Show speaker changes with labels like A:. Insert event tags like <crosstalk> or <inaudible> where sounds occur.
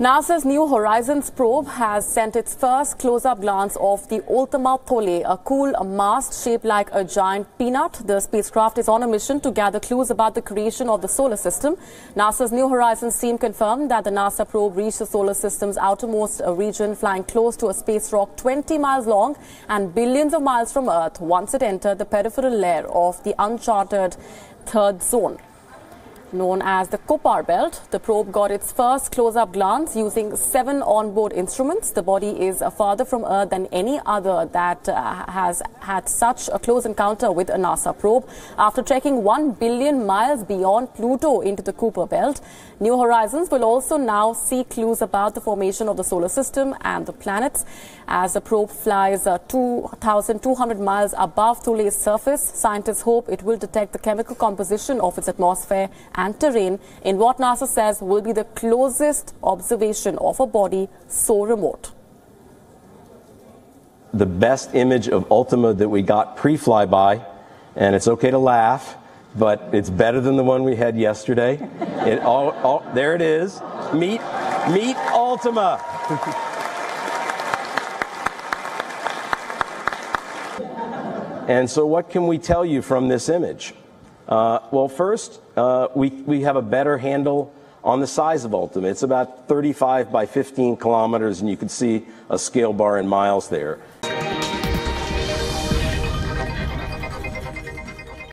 A: NASA's New Horizons probe has sent its first close-up glance of the Ultima Thule, a cool mast shaped like a giant peanut. The spacecraft is on a mission to gather clues about the creation of the solar system. NASA's New Horizons team confirmed that the NASA probe reached the solar system's outermost region, flying close to a space rock 20 miles long and billions of miles from Earth once it entered the peripheral layer of the uncharted third zone known as the Kuiper Belt. The probe got its first close-up glance using seven onboard instruments. The body is farther from Earth than any other that uh, has had such a close encounter with a NASA probe. After trekking one billion miles beyond Pluto into the Kuiper Belt, New Horizons will also now seek clues about the formation of the solar system and the planets. As the probe flies uh, 2,200 miles above Thule's surface, scientists hope it will detect the chemical composition of its atmosphere and terrain in what NASA says will be the closest observation of a body so remote.
B: The best image of Ultima that we got pre flyby, and it's okay to laugh, but it's better than the one we had yesterday. <laughs> It all, all there it is. Meet, meet Ultima. and so, what can we tell you from this image? Uh, well, first, uh, we, we have a better handle on the size of Ultima. It's about 35 by 15 kilometers, and you can see a scale bar in miles there.